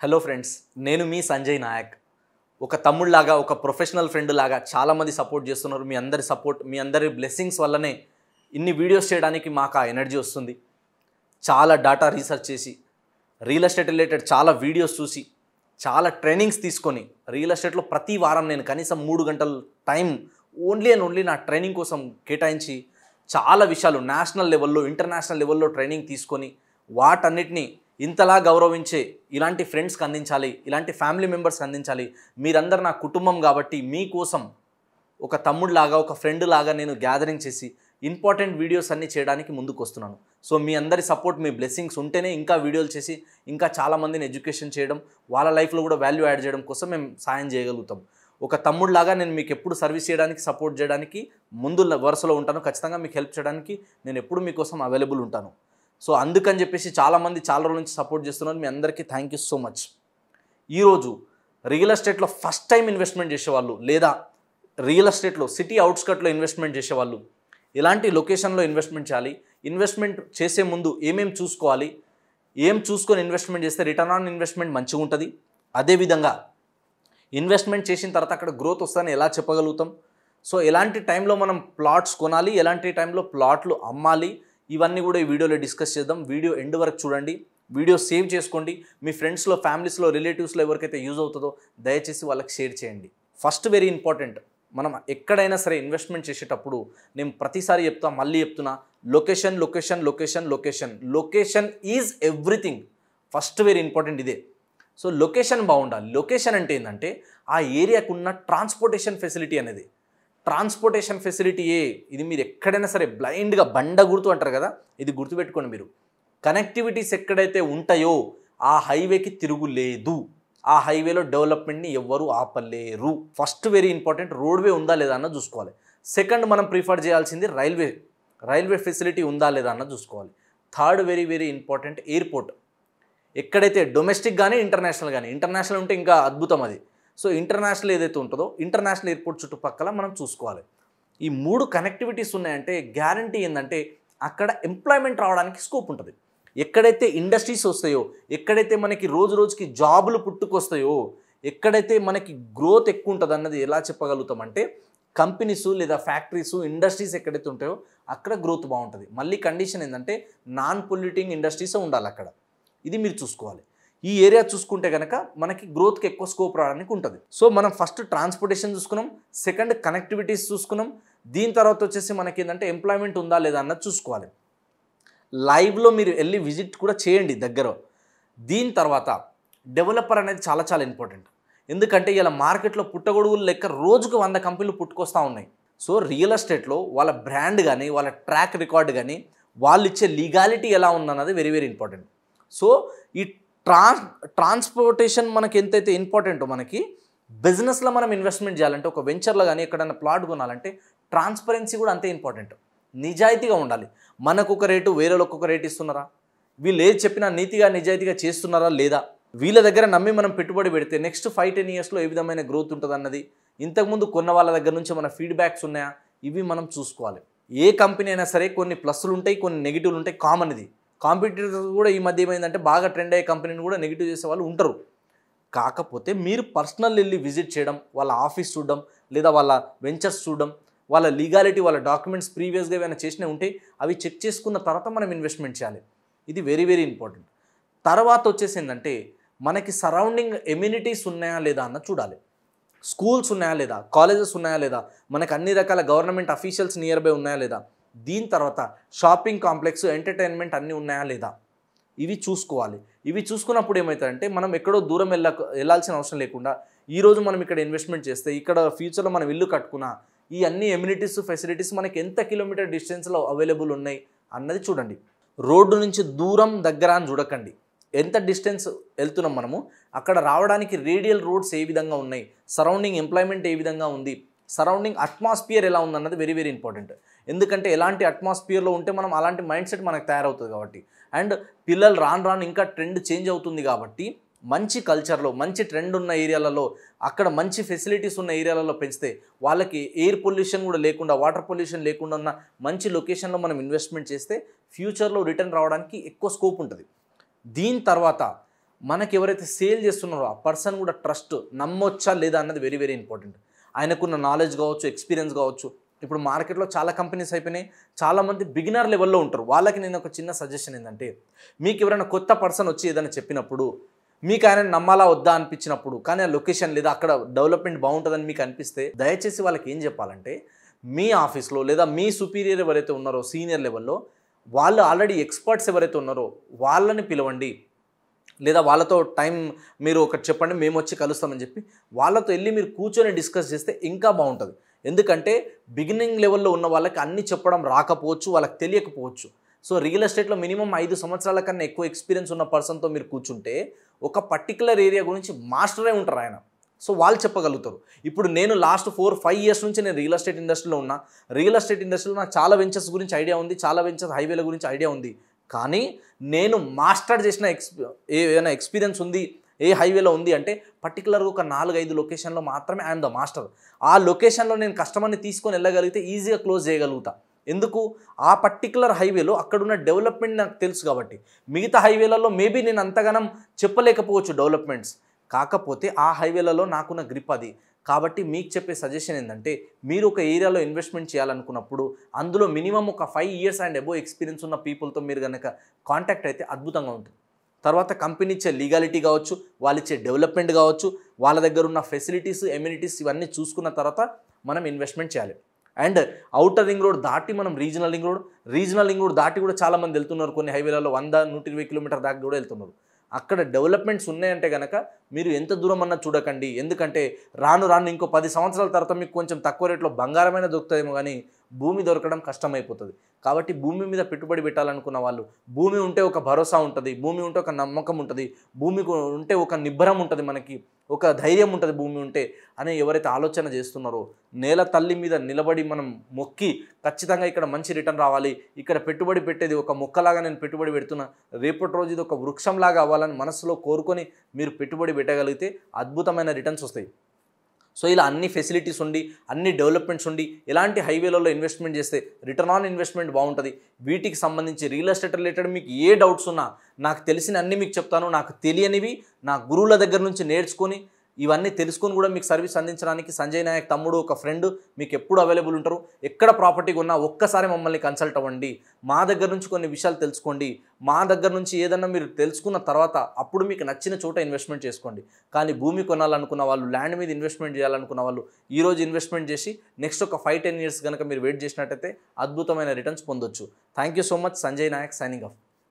Hello friends నేను మీ సంజయ్ నాయక్. ఒక తమ్ముళ్ళాగా ఒక ప్రొఫెషనల్ ఫ్రెండ్ లాగా చాలామంది సపోర్ట్ చేస్తున్నారు. మీ అందరి సపోర్ట్ మీ అందరి బ్లెస్సింగ్స్ వల్లనే ఇన్ని వీడియోస్ చేయడానికి మాకు ఆ ఎనర్జీ వస్తుంది. చాలా డాటా రీసెర్చ్ చేసి రియల్ ఎస్టేట్ రిలేటెడ్ చాలా వీడియోస్ చూసి చాలా ట్రైనింగ్స్ తీసుకొని రియల్ ఎస్టేట్లో ప్రతి వారం నేను కనీసం మూడు గంటల టైం ఓన్లీ అండ్ ఓన్లీ నా ట్రైనింగ్ కోసం కేటాయించి చాలా విషయాలు నేషనల్ లెవెల్లో ఇంటర్నేషనల్ లెవెల్లో ట్రైనింగ్ తీసుకొని వాటన్నిటిని ఇంతలా గౌరవించే ఇలాంటి ఫ్రెండ్స్కి అందించాలి ఇలాంటి ఫ్యామిలీ మెంబర్స్కి అందించాలి. మీరందరు నా కుటుంబం కాబట్టి మీకోసం ఒక తమ్ముడిలాగా ఒక ఫ్రెండ్ లాగా నేను గ్యాదరింగ్ చేసి ఇంపార్టెంట్ వీడియోస్ అన్నీ చేయడానికి ముందుకు వస్తున్నాను సో మీ అందరి సపోర్ట్ మీ బ్లెస్సింగ్స్ ఉంటేనే ఇంకా వీడియోలు చేసి ఇంకా చాలామందిని ఎడ్యుకేషన్ చేయడం వాళ్ళ లైఫ్లో కూడా వాల్యూ యాడ్ చేయడం కోసం మేము సాయం చేయగలుగుతాం. ఒక తమ్ముడిలాగా నేను మీకు ఎప్పుడు సర్వీస్ చేయడానికి సపోర్ట్ చేయడానికి ముందు వరుసలో ఉంటాను. ఖచ్చితంగా మీకు హెల్ప్ చేయడానికి నేను ఎప్పుడు మీకోసం అవైలబుల్ ఉంటాను. సో అందుకని చెప్పేసి చాలామంది చాలా రోజుల నుంచి సపోర్ట్ చేస్తున్నారు. మీ అందరికీ థ్యాంక్ యూ సో మచ్ ఈరోజు రియల్ ఎస్టేట్లో ఫస్ట్ టైం ఇన్వెస్ట్మెంట్ చేసేవాళ్ళు లేదా రియల్ ఎస్టేట్లో సిటీ అవుట్స్కట్లో ఇన్వెస్ట్మెంట్ చేసేవాళ్ళు ఎలాంటి లొకేషన్లో ఇన్వెస్ట్మెంట్ చేయాలి. ఇన్వెస్ట్మెంట్ చేసే ముందు ఏమేమి చూసుకోవాలి? ఏం చూసుకొని ఇన్వెస్ట్మెంట్ చేస్తే రిటర్న్ ఆన్ ఇన్వెస్ట్మెంట్ మంచిగా ఉంటుంది. అదేవిధంగా ఇన్వెస్ట్మెంట్ చేసిన తర్వాత అక్కడ గ్రోత్ వస్తుందని ఎలా చెప్పగలుగుతాం? సో ఎలాంటి టైంలో మనం ప్లాట్స్ కొనాలి? ఎలాంటి టైంలో ప్లాట్లు అమ్మాలి? ఇవన్నీ కూడా ఈ వీడియోలో డిస్కస్ చేద్దాం. వీడియో ఎండ్ వరకు చూడండి. వీడియో సేవ్ చేసుకోండి. మీ ఫ్రెండ్స్లో ఫ్యామిలీస్లో రిలేటివ్స్లో ఎవరికైతే యూజ్ అవుతుందో దయచేసి వాళ్ళకి షేర్ చేయండి. First very important. మనం ఎక్కడైనా సరే ఇన్వెస్ట్మెంట్ చేసేటప్పుడు నేను ప్రతిసారి చెప్తా మళ్ళీ చెప్తున్నా location location location location. Location is everything. First very important ఇదే. సో లొకేషన్ బాగుండాలి. లొకేషన్ అంటే ఏంటంటే ఆ ఏరియాకు ఉన్న ట్రాన్స్పోర్టేషన్ ఫెసిలిటీ అనేది. ట్రాన్స్పోర్టేషన్ ఫెసిలిటీ ఏ? ఇది మీరు ఎక్కడైనా సరే బ్లైండ్గా బండ గుర్తు అంటారు కదా? ఇది గుర్తుపెట్టుకోండి మీరు. కనెక్టివిటీస్ ఎక్కడైతే ఉంటాయో ఆ హైవేకి తిరుగులేదు. ఆ హైవేలో డెవలప్మెంట్ని ఎవ్వరూ ఆపలేరు. ఫస్ట్ వెరీ ఇంపార్టెంట్ రోడ్వే ఉందా లేదా అన్న చూసుకోవాలి. సెకండ్ మనం ప్రిఫర్ చేయాల్సింది రైల్వే రైల్వే ఫెసిలిటీ ఉందా లేదా అన్న చూసుకోవాలి. Third very very important airport. ఎక్కడైతే డొమెస్టిక్ కానీ ఇంటర్నేషనల్ కానీ ఇంటర్నేషనల్ ఉంటే ఇంకా అద్భుతం అది. సో ఇంటర్నేషనల్ ఏదైతే ఉంటుందో ఇంటర్నేషనల్ ఎయిర్పోర్ట్ చుట్టుపక్కల మనం చూసుకోవాలి. ఈ మూడు కనెక్టివిటీస్ ఉన్నాయంటే గ్యారంటీ ఏంటంటే అక్కడ ఎంప్లాయ్మెంట్ రావడానికి స్కోప్ ఉంటుంది. ఎక్కడైతే ఇండస్ట్రీస్ వస్తాయో ఎక్కడైతే మనకి రోజు రోజుకి జాబులు పుట్టుకొస్తాయో ఎక్కడైతే మనకి గ్రోత్ ఎక్కువ ఉంటుంది అన్నది ఎలా చెప్పగలుగుతామంటే కంపెనీస్ లేదా ఫ్యాక్టరీస్ ఇండస్ట్రీస్ ఎక్కడైతే ఉంటాయో అక్కడ గ్రోత్ బాగుంటుంది. మళ్ళీ కండిషన్ ఏంటంటే నాన్ పొల్యూటింగ్ ఇండస్ట్రీస్ ఉండాలి అక్కడ. ఇది మీరు చూసుకోవాలి. ఈ ఏరియా చూసుకుంటే కనుక మనకి గ్రోత్కి ఎక్కువ స్కోప్ రావడానికి ఉంటుంది. సో మనం ఫస్ట్ ట్రాన్స్పోర్టేషన్ చూసుకున్నాం సెకండ్ కనెక్టివిటీస్ చూసుకున్నాం దీని తర్వాత వచ్చేసి మనకి ఏంటంటే ఎంప్లాయ్మెంట్ ఉందా లేదా అన్నది చూసుకోవాలి. లైవ్లో మీరు వెళ్ళి విజిట్ కూడా చేయండి దగ్గర. దీని తర్వాత డెవలపర్ అనేది చాలా చాలా ఇంపార్టెంట్ ఎందుకంటే ఇలా మార్కెట్లో పుట్టగొడుగులు లెక్క రోజుకు వంద కంపెనీలు పుట్టుకొస్తూ ఉన్నాయి. సో రియల్ ఎస్టేట్లో వాళ్ళ బ్రాండ్ కానీ వాళ్ళ ట్రాక్ రికార్డ్ కానీ వాళ్ళు ఇచ్చే లీగాలిటీ ఎలా ఉందన్నది వెరీ వెరీ ఇంపార్టెంట్ సో ఈ ట్రాన్స్ ట్రాన్స్పోర్టేషన్ మనకి ఎంతైతే ఇంపార్టెంటో మనకి బిజినెస్లో మనం ఇన్వెస్ట్మెంట్ చేయాలంటే ఒక వెంచర్లో కానీ ఎక్కడైనా ప్లాట్ కొనాలంటే ట్రాన్స్పరెన్సీ కూడా అంతే ఇంపార్టెంట్. నిజాయితీగా ఉండాలి. మనకు ఒక రేటు వేరే ఒక రేటు ఇస్తున్నారా? వీళ్ళు ఏది చెప్పినా నీతిగా నిజాయితీగా చేస్తున్నారా లేదా? వీళ్ళ దగ్గర నమ్మి మనం పెట్టుబడి పెడితే నెక్స్ట్ ఫైవ్ టెన్ ఇయర్స్లో ఏ విధమైన గ్రోత్ ఉంటుంది అన్నది ఇంతకుముందు కొన్న వాళ్ళ దగ్గర నుంచి మన ఫీడ్బ్యాక్స్ ఉన్నాయా? ఇవి మనం చూసుకోవాలి. ఏ కంపెనీ అయినా సరే కొన్ని ప్లస్లు ఉంటాయి కొన్ని నెగిటివ్లు ఉంటాయి కామన్ ఇది కాంపిటీటర్స్ కూడా ఈ మధ్య ఏమైందంటే బాగా ట్రెండ్ అయ్యే కంపెనీని కూడా నెగిటివ్ చేసే వాళ్ళు ఉంటారు. కాకపోతే మీరు పర్సనల్ వెళ్ళి విజిట్ చేయడం వాళ్ళ ఆఫీస్ చూడడం లేదా వాళ్ళ వెంచర్స్ చూడడం వాళ్ళ లీగాలిటీ వాళ్ళ డాక్యుమెంట్స్ ప్రీవియస్గా ఏమైనా చేసినవి ఉంటే అవి చెక్ చేసుకున్న తర్వాత మనం ఇన్వెస్ట్మెంట్ చేయాలి. ఇది వెరీ వెరీ ఇంపార్టెంట్ తర్వాత వచ్చేసి ఏంటంటే మనకి సరౌండింగ్ ఎమ్యూనిటీస్ ఉన్నాయా లేదా అన్న చూడాలి. స్కూల్స్ ఉన్నాయా లేదా? కాలేజెస్ ఉన్నాయా లేదా? మనకు అన్ని రకాల గవర్నమెంట్ అఫీషియల్స్ నియర్ బై ఉన్నాయా లేదా? దీని తర్వాత షాపింగ్ కాంప్లెక్స్ ఎంటర్టైన్మెంట్ అన్నీ ఉన్నాయా లేదా? ఇవి చూసుకోవాలి. ఇవి చూసుకున్నప్పుడు ఏమవుతుందంటే మనం ఎక్కడో దూరం వెళ్ళ వెళ్ళాల్సిన అవసరం లేకుండా ఈరోజు మనం ఇక్కడ ఇన్వెస్ట్మెంట్ చేస్తే ఇక్కడ ఫ్యూచర్లో మనం ఇల్లు కట్టుకున్నా ఈ అన్ని ఎమ్యూనిటీస్ ఫెసిలిటీస్ మనకి ఎంత కిలోమీటర్ డిస్టెన్స్లో అవైలబుల్ ఉన్నాయి అన్నది చూడండి. రోడ్డు నుంచి దూరం దగ్గర అని చూడకండి. ఎంత డిస్టెన్స్ వెళ్తున్నాం మనము అక్కడ రావడానికి రేడియల్ రోడ్స్ ఏ విధంగా ఉన్నాయి సరౌండింగ్ ఎంప్లాయ్మెంట్ ఏ విధంగా ఉంది సరౌండింగ్ అట్మాస్ఫియర్ ఎలా ఉందన్నది వెరీ వెరీ ఇంపార్టెంట్. ఎందుకంటే ఎలాంటి అట్మాస్ఫియర్లో ఉంటే మనం అలాంటి మైండ్ సెట్ మనకు తయారవుతుంది కాబట్టి. అండ్ పిల్లలు రాను రాను ఇంకా ట్రెండ్ చేంజ్ అవుతుంది కాబట్టి మంచి కల్చర్లో మంచి ట్రెండ్ ఉన్న ఏరియాలలో అక్కడ మంచి ఫెసిలిటీస్ ఉన్న ఏరియాలలో పెంచితే వాళ్ళకి ఎయిర్ పొల్యూషన్ కూడా లేకుండా వాటర్ పొల్యూషన్ లేకుండా ఉన్న మంచి లొకేషన్లో మనం ఇన్వెస్ట్మెంట్ చేస్తే ఫ్యూచర్లో రిటర్న్ రావడానికి ఎక్కువ స్కోప్ ఉంటుంది. దీని తర్వాత మనకి ఎవరైతే సేల్ చేస్తున్నారో ఆ పర్సన్ కూడా ట్రస్ట్ నమ్మొచ్చా లేదా అన్నది వెరీ వెరీ ఇంపార్టెంట్ ఆయనకున్న నాలెడ్జ్ కావచ్చు ఎక్స్పీరియన్స్ కావచ్చు ఇప్పుడు మార్కెట్లో చాలా కంపెనీస్ అయిపోయినాయి. చాలామంది బిగినర్ లెవెల్లో ఉంటారు. వాళ్ళకి నేను ఒక చిన్న సజెషన్ ఏంటంటే మీకు ఎవరైనా కొత్త పర్సన్ వచ్చి ఏదైనా చెప్పినప్పుడు మీకు ఆయన నమ్మాలా వద్దా అనిపించినప్పుడు కానీ ఆ లొకేషన్ లేదా అక్కడ డెవలప్మెంట్ బాగుంటుందని మీకు అనిపిస్తే దయచేసి వాళ్ళకి ఏం చెప్పాలంటే మీ ఆఫీస్లో లేదా మీ సుపీరియర్ ఎవరైతే ఉన్నారో సీనియర్ లెవెల్లో వాళ్ళు ఆల్రెడీ ఎక్స్పర్ట్స్ ఎవరైతే ఉన్నారో వాళ్ళని పిలవండి. లేదా వాళ్ళతో టైం మీరు ఒకటి చెప్పండి మేము వచ్చి కలుస్తామని చెప్పి వాళ్ళతో వెళ్ళి మీరు కూర్చొని డిస్కస్ చేస్తే ఇంకా బాగుంటుంది. ఎందుకంటే బిగినింగ్ లెవెల్లో ఉన్న వాళ్ళకి అన్ని చెప్పడం రాకపోవచ్చు వాళ్ళకి తెలియకపోవచ్చు. సో రియల్ ఎస్టేట్లో మినిమం ఐదు సంవత్సరాల కన్నా ఎక్కువ ఎక్స్పీరియన్స్ ఉన్న పర్సన్తో మీరు కూర్చుంటే ఒక పర్టికులర్ ఏరియా గురించి మాస్టరే ఉంటారు ఆయన. సో వాళ్ళు చెప్పగలుగుతారు. ఇప్పుడు నేను లాస్ట్ ఫోర్ ఫైవ్ ఇయర్స్ నుంచి నేను రియల్ ఎస్టేట్ ఇండస్ట్రీలో ఉన్నా. రియల్ ఎస్టేట్ ఇండస్ట్రీలో నాకు చాలా వెంచర్స్ గురించి ఐడియా ఉంది చాలా వెంచర్స్ హైవేల గురించి ఐడియా ఉంది. కానీ నేను మాస్టర్ చేసిన ఎక్స్ ఏదైనా ఎక్స్పీరియన్స్ ఉంది ఏ హైవేలో ఉంది అంటే పర్టికులర్గా ఒక నాలుగైదు లొకేషన్లో మాత్రమే ఐఎమ్ ద మాస్టర్ ఆ లొకేషన్లో నేను కస్టమర్ని తీసుకొని వెళ్ళగలిగితే ఈజీగా క్లోజ్ చేయగలుగుతా. ఎందుకు? ఆ పర్టికులర్ హైవేలో అక్కడున్న డెవలప్మెంట్ నాకు తెలుసు కాబట్టి. మిగతా హైవేలలో మేబీ నేను అంతగానం చెప్పలేకపోవచ్చు డెవలప్మెంట్స్ కాకపోతే ఆ హైవేలలో నాకున్న గ్రిప్ అది. కాబట్టి మీకు చెప్పే సజెషన్ ఏంటంటే మీరు ఒక ఏరియాలో ఇన్వెస్ట్మెంట్ చేయాలనుకున్నప్పుడు అందులో మినిమం ఒక five years and above experience ఉన్న పీపుల్తో మీరు కనుక కాంటాక్ట్ అయితే అద్భుతంగా ఉంటుంది. తర్వాత కంపెనీ ఇచ్చే లీగాలిటీ కావచ్చు వాళ్ళు ఇచ్చే డెవలప్మెంట్ కావచ్చు వాళ్ళ దగ్గర ఉన్న ఫెసిలిటీస్ ఎమ్యూనిటీస్ ఇవన్నీ చూసుకున్న తర్వాత మనం ఇన్వెస్ట్మెంట్ చేయాలి. అండ్ అవుటర్ రింగ్ రోడ్ దాటి మనం regional ring road regional ring road దాటి కూడా చాలామంది వెళ్తున్నారు. కొన్ని హైవేలలో వంద నూట ఇరవై కిలోమీటర్ దాకా కూడా వెళ్తున్నారు. అక్కడ డెవలప్మెంట్స్ ఉన్నాయంటే కనుక మీరు ఎంత దూరం అన్నా చూడకండి. ఎందుకంటే రాను రాను ఇంకో పది సంవత్సరాల తర్వాత మీకు కొంచెం తక్కువ రేట్లో బంగారమైన దొరుకుతుందేమో కానీ భూమి దొరకడం కష్టమైపోతుంది. కాబట్టి భూమి మీద పెట్టుబడి పెట్టాలనుకున్న వాళ్ళు భూమి ఉంటే ఒక భరోసా ఉంటుంది భూమి ఉంటే ఒక నమ్మకం ఉంటుంది భూమి ఉంటే ఒక నిబ్బరం ఉంటుంది మనకి ఒక ధైర్యం ఉంటుంది భూమి ఉంటే అని ఎవరైతే ఆలోచన చేస్తున్నారో నేల తల్లి మీద నిలబడి మనం మొక్కి ఖచ్చితంగా ఇక్కడ మంచి రిటర్న్ రావాలి ఇక్కడ పెట్టుబడి పెట్టేది ఒక మొక్కలాగా నేను పెట్టుబడి పెడుతున్నా రేపటి రోజు ఇది ఒక వృక్షంలాగా అవ్వాలని మనసులో కోరుకొని మీరు పెట్టుబడి పెట్టగలిగితే అద్భుతమైన రిటర్న్స్ వస్తాయి. సో ఇలా అన్ని ఫెసిలిటీస్ ఉండి అన్ని డెవలప్మెంట్స్ ఉండి ఎలాంటి హైవేలలో ఇన్వెస్ట్మెంట్ చేస్తే రిటర్న్ ఆన్ ఇన్వెస్ట్మెంట్ బాగుంటుంది. వీటికి సంబంధించి రియల్ ఎస్టేట్ రిలేటెడ్ మీకు ఏ డౌట్స్ ఉన్నా నాకు తెలిసిన అన్ని మీకు చెప్తాను. నాకు తెలియనివి నా గురువుల దగ్గర నుంచి నేర్చుకొని ఇవన్నీ తెలుసుకుని కూడా మీకు సర్వీస్ అందించడానికి సంజయ్ నాయక్ తమ్ముడు ఒక ఫ్రెండ్ మీకు ఎప్పుడు అవైలబుల్ ఉంటారు. ఎక్కడ ప్రాపర్టీ ఉన్నా ఒక్కసారి మమ్మల్ని కన్సల్ట్ అవ్వండి. మా దగ్గర నుంచి కొన్ని విషయాలు తెలుసుకోండి. మా దగ్గర నుంచి ఏదన్నా మీరు తెలుసుకున్న తర్వాత అప్పుడు మీకు నచ్చిన చోట ఇన్వెస్ట్మెంట్ చేసుకోండి. కానీ భూమి కొనాలనుకున్న వాళ్ళు ల్యాండ్ మీద ఇన్వెస్ట్మెంట్ చేయాలనుకున్న వాళ్ళు ఈరోజు ఇన్వెస్ట్మెంట్ చేసి నెక్స్ట్ ఒక ఫైవ్ టెన్ ఇయర్స్ కనుక మీరు వెయిట్ చేసినట్టయితే అద్భుతమైన రిటర్న్స్ పొందొచ్చు. Thank you so much. Sanjay Nayak signing off.